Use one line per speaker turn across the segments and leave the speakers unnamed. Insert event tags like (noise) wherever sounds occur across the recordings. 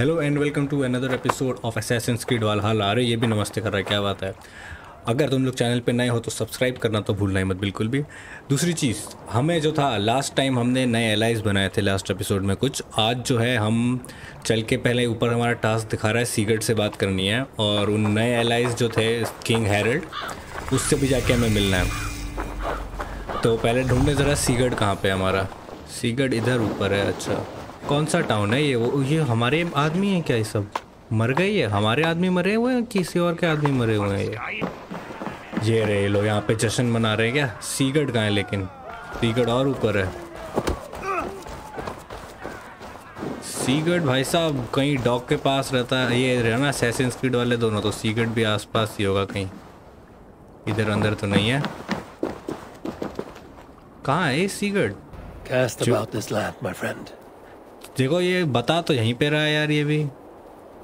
Hello and welcome to another episode of Assassin's Creed Valhalla आ रहे ये भी नमस्ते कर रहा है, क्या बात है? अगर तुम लोग चैनल पे नए हो तो सब्सक्राइब करना तो भूलना ही मत, बिल्कुल भी। दूसरी चीज़, हमें जो था लास्ट टाइम हमने नए एलाइज बनाए थे लास्ट एपिसोड में कुछ। आज जो है, हम चल के पहले ऊपर हमारा टास्क दिखा रहा है सीगरेट से बात करनी है। और उन नए एलाइज जो थे किंग हैरल्ड उससे भी जाके हमें मिलना है। तो पहले ढूँढने ज़रा सीगरेट कहाँ पे हमारा। सीगरेट इधर ऊपर है अच्छा। कौन सा टाउन है ये? वो ये हमारे आदमी है क्या ये सब? मर गए ये हमारे आदमी मरे हुए हैं? किसी और के आदमी मरे हुए हैं ये? ये रहे लोग यहाँ पे जश्न मना रहे हैं क्या? सीगढ़ कहाँ है लेकिन? सीगढ़ और ऊपर है। सीगढ़ भाई साहब कहीं डॉग के पास रहता है। ये रहना सैसिन स्पीड वाले दोनों तो सीगढ़ भी आसपास ही होगा कहीं। इधर अंदर तो नहीं है। कहाँ है सीगढ़?
Cast about this land, my friend.
देखो ये बता तो यहीं पे रहा है यार ये भी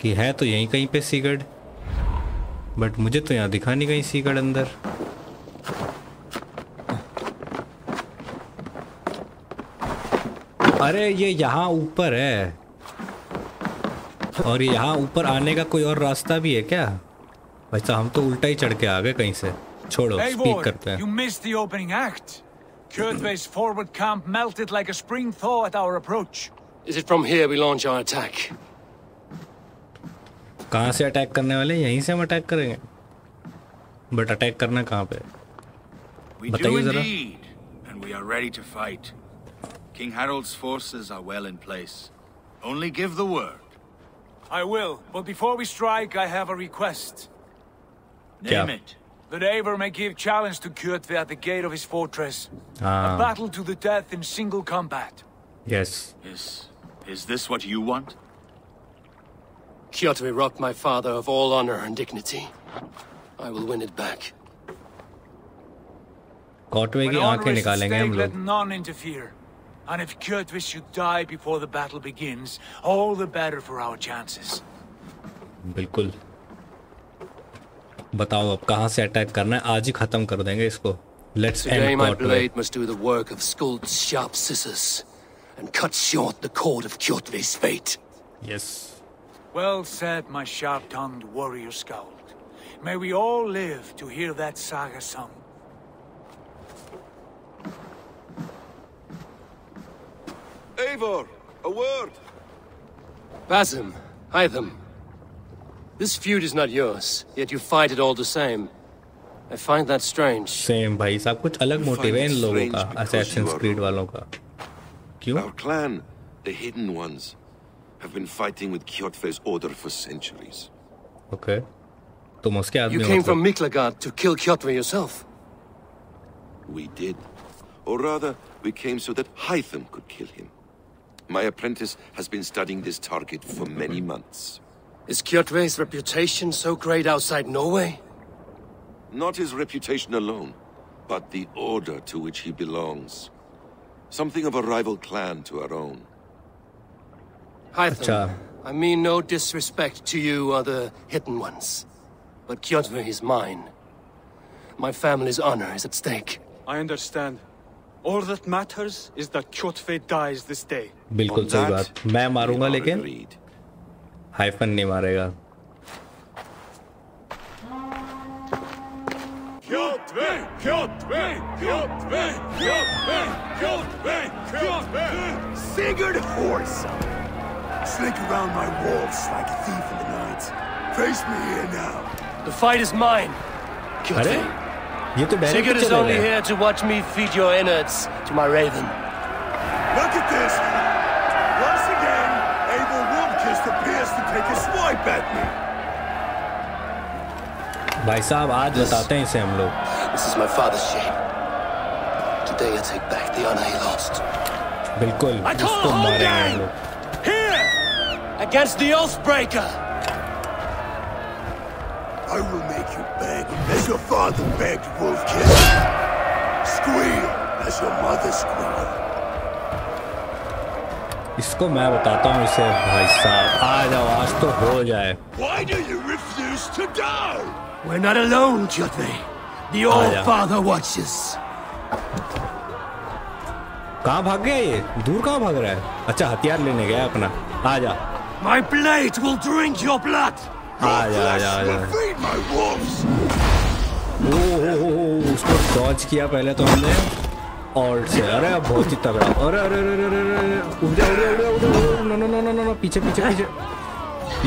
कि है तो यहीं कहीं पे सीगढ़ बट मुझे तो यहाँ दिखा नहीं कहीं सीगढ़ अंदर। अरे ये यहाँ ऊपर है। और यहाँ ऊपर आने का कोई और रास्ता भी है क्या? वैसा हम तो उल्टा ही चढ़ के आ गए कहीं से। छोड़ो hey, स्पीक करते हैं।
you missed the opening act. Kjotve's forward camp melted like a spring thaw at our approach.
Is it from here we launch our attack?
कहाँ से अटैक करने वाले हैं? यहीं से हम अटैक करेंगे बट अटैक करना कहाँ पे
We do
बताइए जरा
indeed, and we are ready to fight. King Harold's forces are well in place. Only give the word.
I will, but before we strike, I have a request.
Name
Yeah.
it.
That Eivor may give challenge to Kjotve at the gate of his fortress. A
हाँ
battle to the death in single combat.
Yes
Is is this what you want?
Kjotve robbed my father of all honor and dignity. I will win it back.
कॉटवे
When
की
honor
आंखें
is at
निकालेंगे हम
stake, let
लोग
none interfere. And if Kjotve should die before the battle begins, all the better for our chances.
बिल्कुल बताओ अब कहाँ से अटैक करना है आज ही खत्म कर देंगे इसको let's
Today
and
my
Kjotve
blade must do the work of Skuld's sharp scissors and cut short the cord of Kjotve's fate.
Yes
Well said, my sharp-tongued warrior scout. May we all live to hear that saga sung.
Eivor, a word.
Basim, Hytham. This feud is not yours, yet you fight it all the same. I find that strange.
Same भाई साहब कुछ अलग
You
motive है
find
in
it
लोगों
strange
का
because
assassin
you are
creed
wrong.
वालों का क्यों
Our clan, the Hidden Ones, have been fighting with Kjotve's order for centuries.
Okay तुम उसके
You
आदमी
came
हो
from Miklagard to kill Kjotve yourself.
We did. Or rather, we came so that Hytham could kill him. My apprentice has been studying this target for many months.
Is Kjotve's reputation so great outside Norway?
Not his reputation alone, but the order to which he belongs. Something of a rival clan to our own.
Hytham,
Acha.
I mean no disrespect to you or the hidden ones. But Kjotve is mine. My family's honor is at stake.
I understand. All that matters is that Kjotve dies this day.
बिल्कुल
On
सही
that,
बात मैं
we
मारूंगा
are
लेकिन
agreed.
Hyphen नहीं मारेगा
Sigurd Horsa! Slink around my walls like a thief in the night. Face me here now.
The fight is mine.
अरे
Kjotve.
ये तो
Sigurd
डायरेक्ट
is
चले
only
गए
here to watch me feed your innards to my raven.
Look at this! Once again, Abel Wildkist appears to take a swipe at me.
भाई साहब आज बताते हैं इसे हम लोग
This is my father's shame. Today I take back the honor he lost.
बिल्कुल
I call
इसको
home
मारेंगे हम
gang!
लोग
Here!
Against the Oathbreaker!
I will make you beg as your father begged, Wolfkiss. Squeal as your mother squealed.
इसको मैं बताता हूँ इसे भाई साहब आ जाओ आज तो हो जाए
Why do you refuse to die?
We're not alone, Kjotve. The
yeah.
Father watches.
कहाँ भाग गया ये? दूर कहाँ भाग रहा है? अच्छा हथियार लेने गया अपना। आ जा।
My blade will drink your blood!
आ जा आ जा आ जा।
Feed my wolves!
उसको डॉज किया पहले तो हमने। ऑल्ट से। अरे बहुत ही तगड़ा। अरे अरे अरे अरे अरे उड़ जा उड़ जा उड़ जा no no no no no पीछे पीछे पीछे।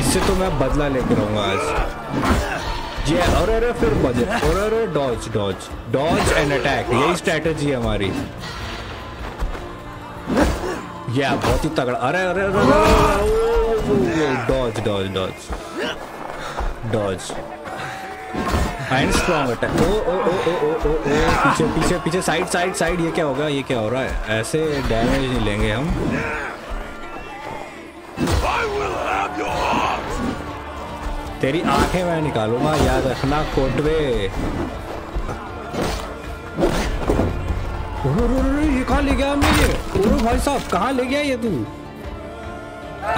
इससे तो मैं बदला लेके रहूँगा आज। ये अरे अरे फिर बजे अरे अरे dodge dodge dodge and attack यही स्ट्रेटेजी है हमारी। या बहुत ही तगड़ा, अरे अरे अरे dodge dodge dodge dodge and strong attack ओ ओ ओ ओ ओ ओ ओ, पीछे पीछे पीछे साइड साइड साइड ये क्या होगा, ये क्या हो रहा है? ऐसे डैमेज नहीं लेंगे हम। तेरी आँखें मैं निकालूँगा याद रखना कोटवे ये कहाँ ले गया हमें ये? भाई साहब कहाँ ले गया ये तू?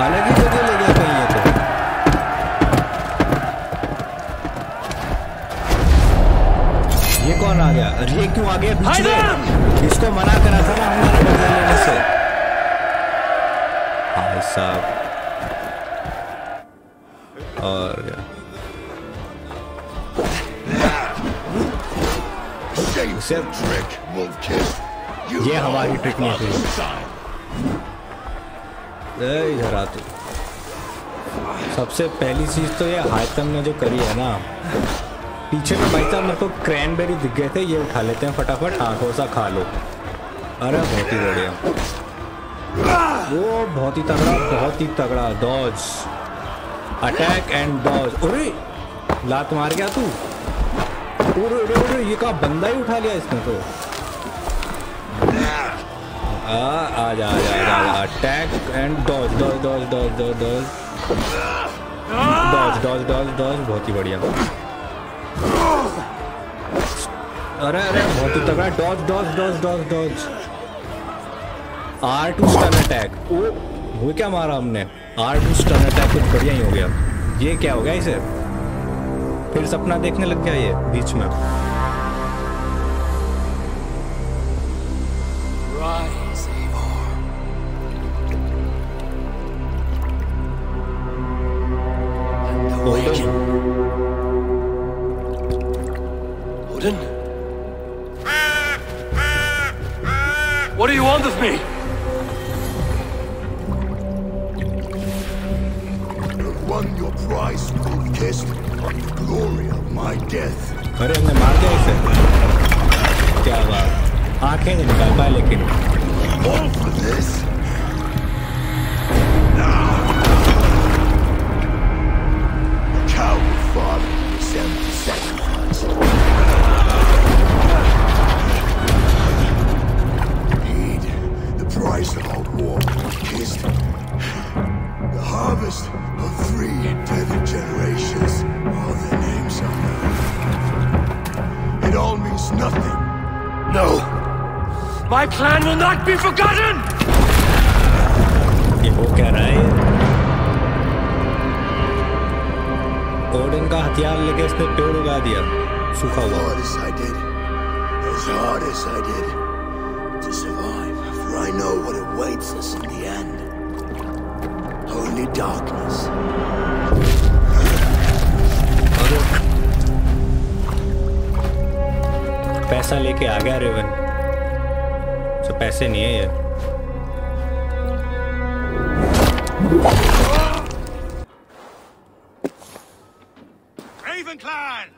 अलग ही जगह ले गया कहीं ये तो। ये कौन आ गया? अरे ये क्यों आ गया बीच में इसको मना करा था ना हमारे बदला लेने से। भाई साहब। और ये हमारी ट्रिक नहीं थी। इधर आ तू। सबसे पहली चीज़ तो ये हायतम ने जो करी है ना। पीछे में भाई साहब मेरे को क्रैनबेरी दिख गए थे ये उठा लेते हैं फटाफट आँखों सा खा लो। अरे बहुत ही बढ़िया। वो बहुत ही तगड़ा बहुत ही तगड़ा डॉज अटैक एंड डॉज अरे लात मार गया तू। अरे अरे ये का बंदा ही उठा लिया इसने तो। आ जा attack and dodge dodge dodge dodge dodge dodge dodge dodge dodge dodge बहुत ही बढ़िया। अरे अरे, बहुत ही तगड़ा। Dodge dodge dodge dodge dodge R two stun attack ओ वो क्या मारा हमने? आर टू स्टन अटैक कुछ बढ़िया ही हो गया। ये क्या हो गया इसे? फिर सपना देखने लग गया ये, बीच में।
won your prize, wolf kiss. The glory of my death.
अरे हमने मार दिया इसे क्या बात आंखें नहीं निकाल पाए लेकिन
All for this? The harvest of three tethered generations. All their names are known. It all means nothing.
No! My plan will not be forgotten!
ये वो कह रहा है ये ओडिन का हथियार लेके इसने पेड़ उगा दिया सूखा
As
हुआ
hard as I did, as hard as I did, to survive, for I know what awaits us in the end. Only darkness.
अरे पैसा लेके आ गया रेवन तो पैसे नहीं है ये
Raven Clan!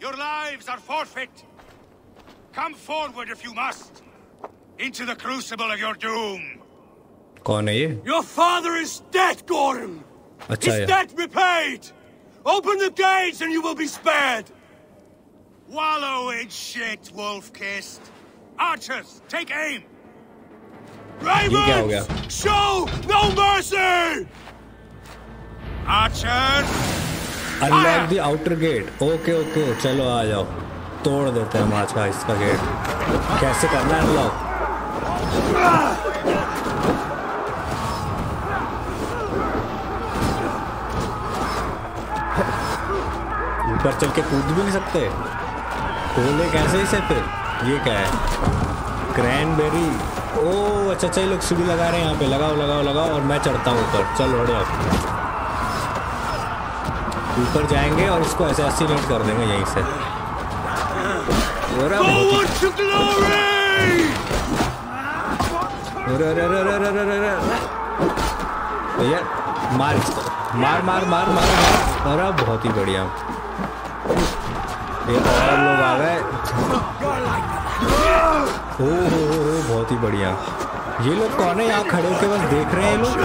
Your lives are forfeit. Come forward if you must. Into the crucible of your doom.
कौन है ये
Your father is dead, Gordon!
अच्छा
His
ये
debt repaid! Open the gates and you will be spared!
Wallow in shit, wolf kissed. Archers, take aim.
क्या हो गया?
Ravens! Show no mercy!
Archers,
unlock the outer gate okay okay चलो आ जाओ तोड़ देते हैं हम आज का इसका गेट कैसे करना है अनलॉक ऊपर चल के कूद भी नहीं सकते। खोले कैसे इसे फिर? ये क्या है? क्रैनबेरी ओ अच्छा अच्छा ये लोग सीढ़ी लगा रहे हैं यहाँ पे। लगाओ लगाओ लगाओ, और मैं चढ़ता हूँ ऊपर। चलो हड़ो ऊपर जाएँगे और इसको ऐसे एसिलेट कर देंगे यहीं से। इसको। मार मार मार मार मार। अरे बहुत ही बढ़िया। ये और लोग आ गए। हो हो हो बहुत ही बढ़िया। ये लोग कौन है? यहाँ खड़े होके बस देख रहे हैं लोग।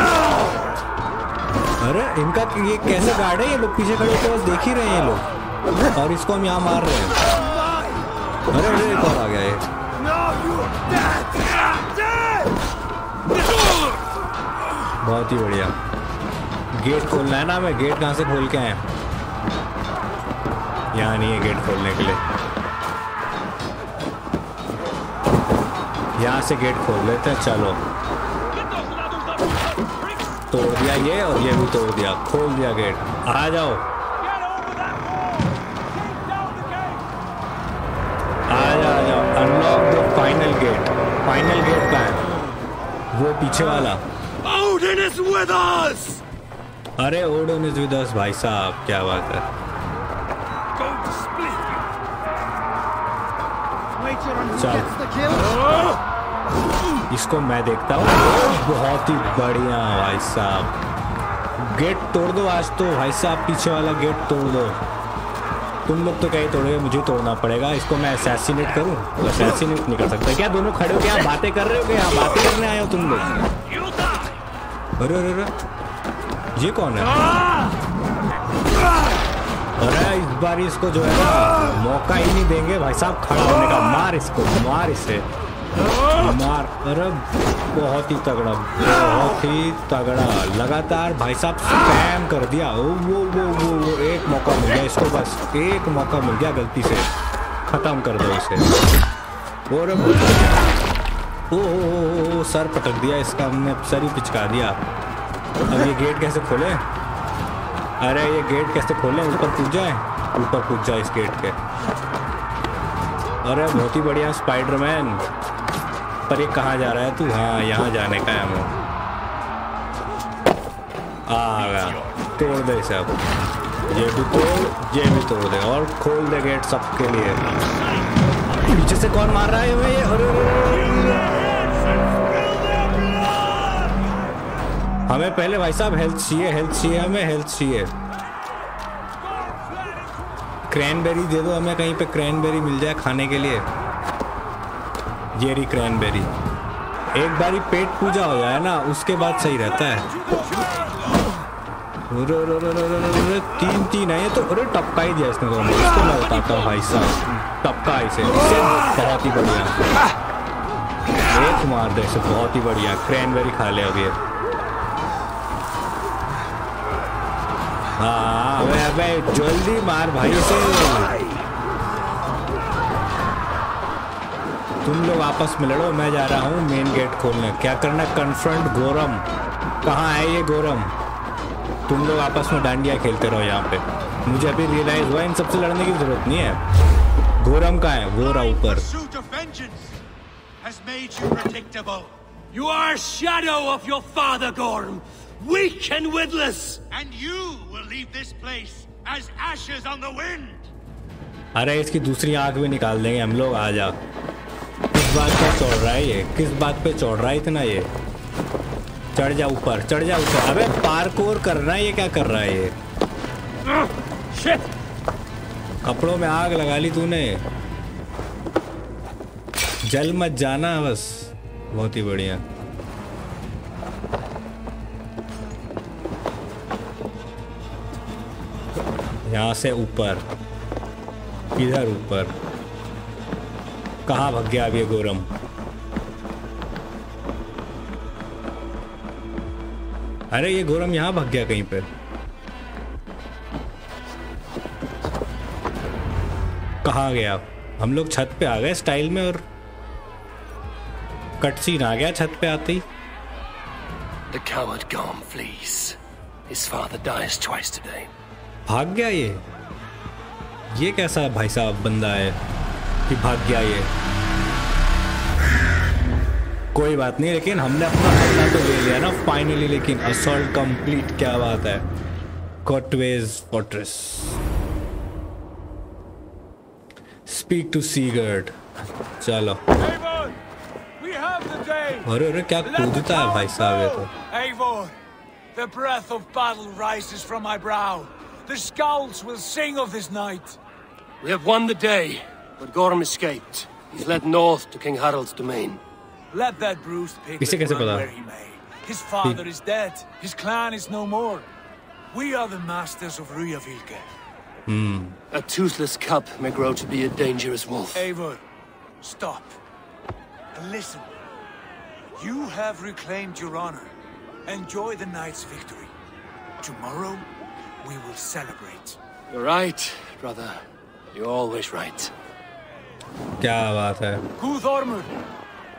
अरे, इनका ये कैसे गार्ड है? ये लोग पीछे खड़े होके बस देख ही रहे हैं ये लोग। और इसको हम यहाँ मार रहे हैं। अरे अरे, एक और आ गया ये। बहुत ही बढ़िया। गेट खोलना है ना, हमें गेट कहाँ से खोल के आए यहाँ नहीं है गेट खोलने के लिए। यहाँ से गेट खोल लेते हैं चलो। तोड़ दिया ये और ये भी तोड़ दिया। खोल दिया गेट। आ जाओ। आ जाओ आ जाओ। Unlock the final gate final gate का है? वो पीछे वाला।
Odin is with us!
अरे ओडन इज़ विद अस भाई साहब क्या बात है। इसको मैं देखता हूँ। बहुत ही बढ़िया भाई साहब। गेट तोड़ दो आज तो। भाई साहब, पीछे वाला गेट तोड़ दो। तुम लोग तो कहीं तोड़ोगे मुझे तोड़ना पड़ेगा। इसको मैं असैसिनेट करूँ? तो असैसिनेट नहीं कर सकता। क्या दोनों खड़े हो? क्या बातें कर रहे हो? क्या बातें करने आए हो तुम लोग? अरे अरे अरे। ये कौन है? अरे इस बार इसको जो है ना मौका ही नहीं देंगे। भाई साहब खड़ा होने का मार इसको मार इसे। मार अरे बहुत ही तगड़ा बहुत ही तगड़ा। लगातार भाई साहब स्पैम कर दिया। ओ वो वो वो वो एक मौका मिल गया इसको बस एक मौका मिल गया गलती से। खत्म कर दो इसे। और ओ, ओ, ओ सर पटक दिया इसका हमने सर ही पिचका दिया। अब ये गेट कैसे खोले? अरे, ये गेट कैसे खोले ऊपर कूद जाए? ऊपर कूद जाए इस गेट के। अरे, बहुत ही बढ़िया स्पाइडरमैन पर ये कहाँ जा रहा है तू? हाँ यहाँ जाने का है वो आ गया। तोड़ दे सब ये भी तोड़, ये भी तोड़ दे और खोल दे गेट सबके लिए। पीछे से कौन मार रहा है हमें ये? अरे। हमें पहले भाई साहब हेल्थ चाहिए हेल्थ चाहिए हमें हेल्थ चाहिए। क्रैनबेरी दे दो हमें कहीं पे क्रैनबेरी मिल जाए खाने के लिए। ये रही क्रैनबेरी एक बारी पेट पूजा हो जाए ना उसके बाद सही रहता है। अरे, अरे, अरे, अरे, अरे, अरे, तीन तीन है तो अरे टपका ही दिया इसने तो। इसको मैं बताता हूँ भाई साहब। टपका इसे इसे बहुत ही बढ़िया। एक मार दे इसे बहुत ही बढ़िया। क्रैनबेरी खा ले अब हाँ। अबे अबे जल्दी मार भाई इसे तुम लोग आपस में लड़ो मैं जा रहा हूँ मेन गेट खोलने। क्या करना कन्फ्रंट गोरम कहाँ है ये गोरम तुम लोग आपस में डांडिया खेलते रहो यहाँ पे। मुझे अभी रियलाइज़ हुआ इन सबसे लड़ने की ज़रूरत नहीं है। गोरम कहाँ है? वो रहा ऊपर।
You
are a shadow of your father, Gorm! Weak and witless!
And you leave this place as ashes on the wind.
अरे इसकी दूसरी आँख भी निकाल देंगे हम लोग आ जा किस बात पे चढ़ रहा है ये? किस बात पे चढ़ रहा है इतना ये? चढ़ जा ऊपर चढ़ जा ऊपर। अबे पार्कोर कर रहा है ये क्या कर रहा है ये?
Shit!
कपड़ों में आग लगा ली तूने। जल मत जाना बस। बहुत ही बढ़िया। यहाँ से ऊपर, इधर ऊपर। कहाँ भग गया अब ये गोरम? अरे ये गोरम यहाँ भग गया कहीं पर। कहाँ गया हम लोग छत पे आ गए स्टाइल में और कट सीन आ गया छत पे आते
The coward. His father dies twice today.
भाग गया ये? ये कैसा भाई साहब बंदा है कि भाग गया ये? कोई बात नहीं लेकिन हमने अपना बदला तो ले लिया ना फाइनली लेकिन असॉल्ट कंप्लीट क्या बात है? कॉटवेज फोर्ट्रेस स्पीक टू सीगर्ड चलो! अरे अरे क्या कूदता है भाई साहब ये तो।
The breath of battle rises from my brow. The skulls will sing of this night.
We have won the day, but Gorm escaped. He's led north to King Harald's domain.
Let that bruised
piglet
run where he may. His father is dead. His clan is no more. We are the masters of Ruyavilke. Hmm.
A toothless cub may grow to be a dangerous wolf.
Eivor, stop. Listen. You have reclaimed your honor. Enjoy the night's victory. Tomorrow, we will celebrate.
You're right, brother. You're always right.
क्या बात है
Guthormur,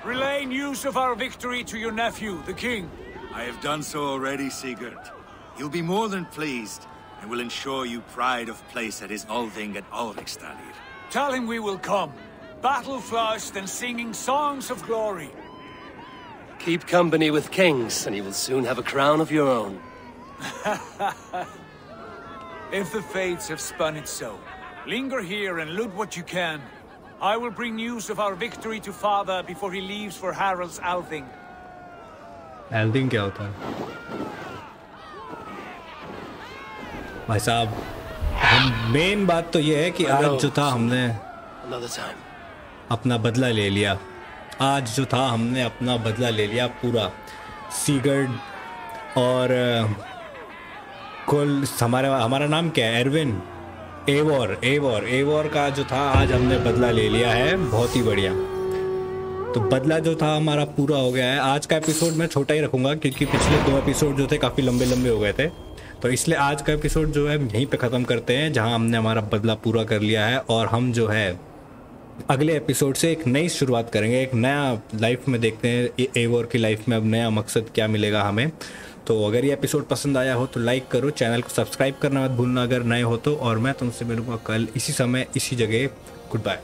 relay news of our victory to your nephew, the king.
I have done so already, Sigurd. He'll be more than pleased, and will ensure you pride of place at his Althing at Ulrikstadir.
Tell him we will come, battle flushed and singing songs of glory.
Keep company with kings, and you will soon have a crown of your own. (laughs)
If the fates have spun it so, linger here and loot what you can. I will bring news of our victory to father before he leaves for Harald's Althing.
एल्डिंग क्या होता है भाई साहब हम main बात तो ये है कि आज जो था हमने
Another time.
अपना बदला ले लिया आज जो था हमने अपना बदला ले लिया पूरा सीगर्ड और अ, कुल हमारा हमारा नाम क्या है? एरविन। एवोर एवोर एवोर का जो था, आज हमने बदला ले लिया है। बहुत ही बढ़िया। तो बदला जो था, हमारा पूरा हो गया है। आज का एपिसोड मैं छोटा ही रखूँगा, क्योंकि पिछले दो एपिसोड जो थे, काफ़ी लंबे लंबे हो गए थे। तो इसलिए आज का एपिसोड जो है यहीं पे ख़त्म करते हैं, जहाँ हमने हमारा बदला पूरा कर लिया है, और हम जो है, अगले एपिसोड से एक नई शुरुआत करेंगे, एक नया लाइफ में देखते हैं एवोर की लाइफ में अब नया मकसद क्या मिलेगा हमें। तो अगर ये एपिसोड पसंद आया हो तो लाइक करो चैनल को सब्सक्राइब करना मत भूलना अगर नए हो तो और मैं तुमसे मिलूँगा कल इसी समय, इसी जगह गुड बाय